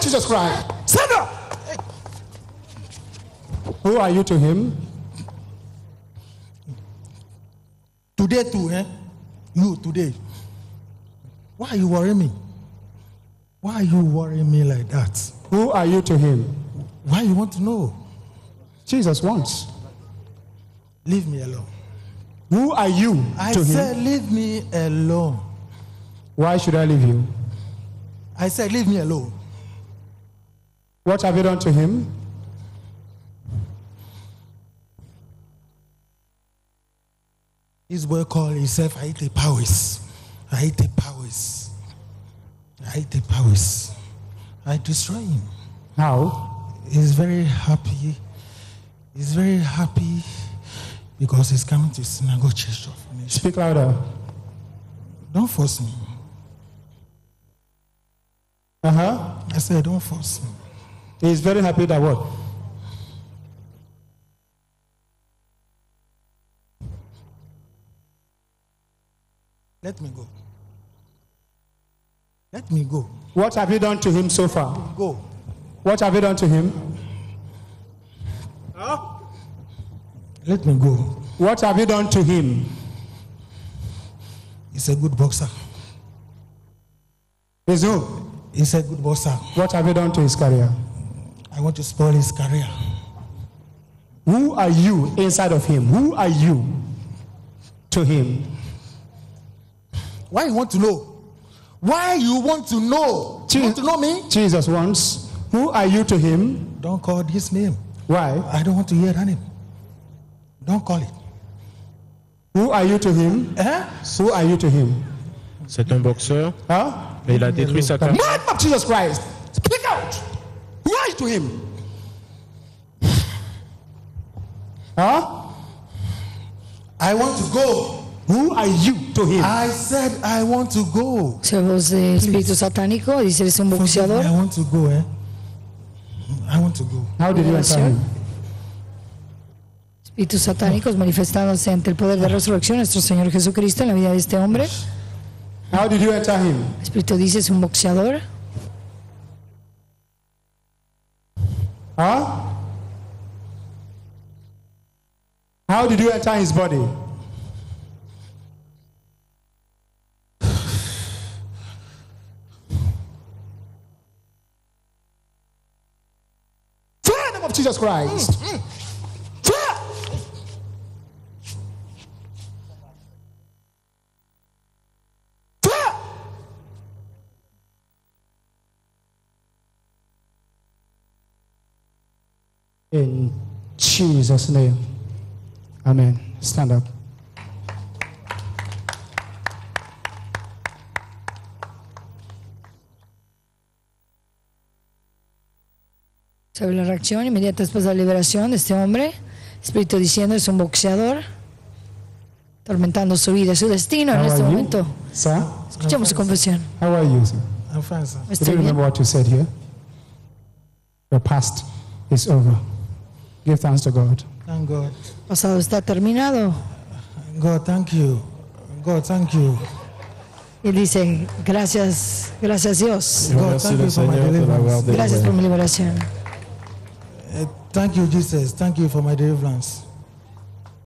of Jesus Christ. Stand up. Who are you to him? Today too, eh? You today. Why are you worrying me? Why are you worrying me like that? Who are you to him? Why you want to know? Jesus wants. Leave me alone. Who are you I to said, him? leave me alone. Why should I leave you? I said, leave me alone. What have you done to him? This boy called himself Ayitey Powers. Ayitey Powers. Ayitey Powers. I destroy him. How? He's very happy. He's very happy because he's coming to synagogue church of nation. Speak louder. Don't force me. Uh huh. I said, don't force me. He's very happy that what? Let me go. Let me go. What have you done to him so far? Go. What have you done to him? Let me go. What have you done to him? He's a good boxer. Is who? He's a good boxer. What have you done to his career? I want to spoil his career. Who are you inside of him? Who are you to him? Why you want to know? Why you want to know? You want to know me? Jesus wants. Who are you to him? Don't call this name. Why? I don't want to hear that name. Don't call it. Who are you to him? Eh? Who are you to him? C'est un boxeur, Huh? mais il a détruit sa The carrière. man of Jesus Christ. Speak out. To him? Huh? I want to go. Who are you to him? I said I want to go. Voz de espíritu satánico dice es un boxeador. I want to go, eh? I want to go. How did you enter him? Espíritus satánicos manifestándose ante el poder de resurrección nuestro Señor Jesucristo en la vida de este hombre. How did you enter him? Espíritu dice es un boxeador. Huh? How did you enter his body? Fire the name of Jesus Christ. Fire! In Jesus' name. Amen. Stand up. Sobre la reacción inmediata después de la liberación de este hombre, espíritu diciendo es un boxeador, atormentando su vida, su destino en este momento. Sir? Escuchemos su confesión. How are you, sir? I'm fine, sir. Do you remember what you said here? Your past is over. Give thanks to God. Thank God. Pasado está terminado. God, thank you. God, thank you. Y él dice, gracias, gracias Dios. God, thank you for my Seigneur de l'avoir deliverance. Gracias por mi liberación. Uh, thank you, Jesus. Thank you for my deliverance.